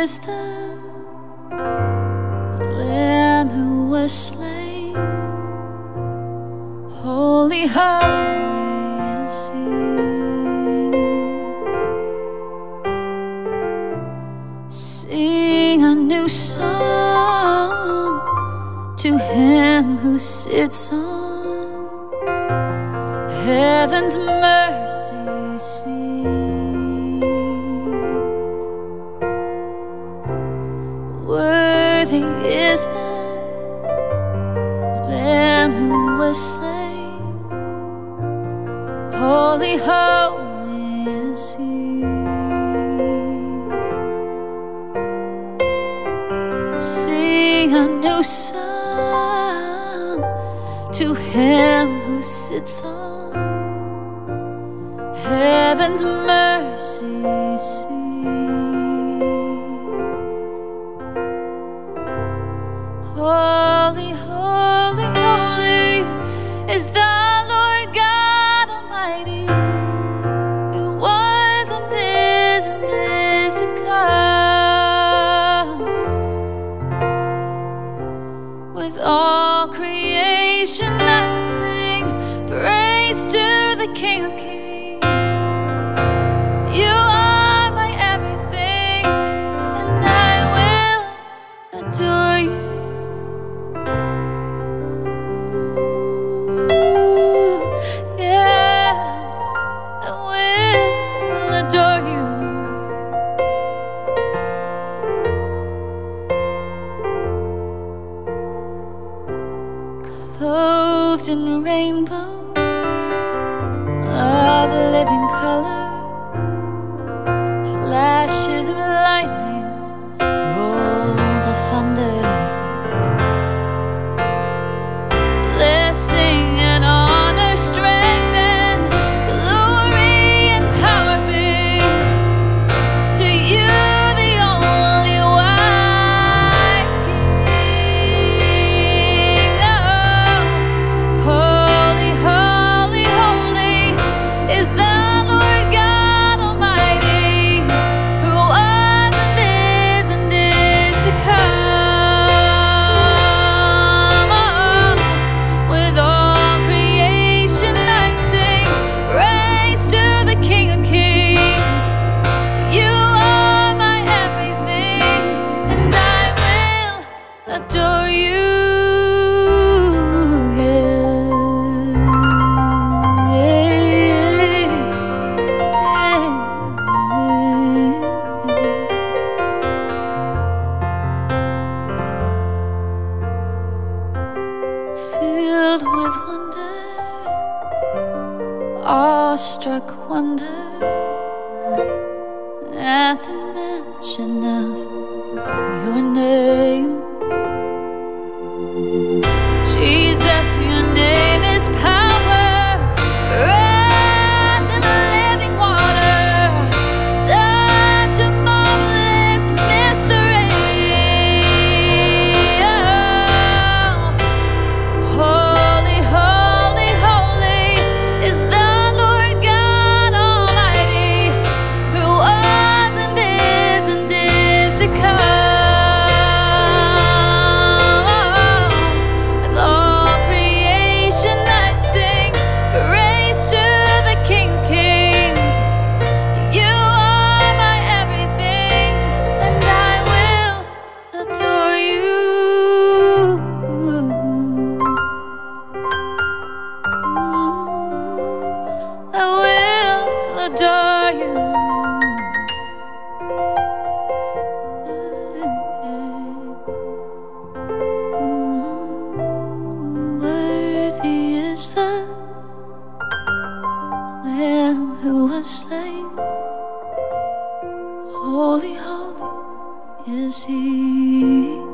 Is the Lamb who was slain. Holy, holy is He. Sing a new song to Him who sits on heaven's mercy seat. Worthy is the Lamb who was slain. Holy, holy is He. Sing a new song to Him who sits on heaven's mercy seat. King of Kings. You are my everything, and I will adore you. Yeah, I will adore you. Clothed in rainbows of living color, adore you. Filled with wonder, awestruck wonder at the mention of your name. Adore you. Mm-hmm. Worthy is the Lamb who was slain. Holy, holy is He.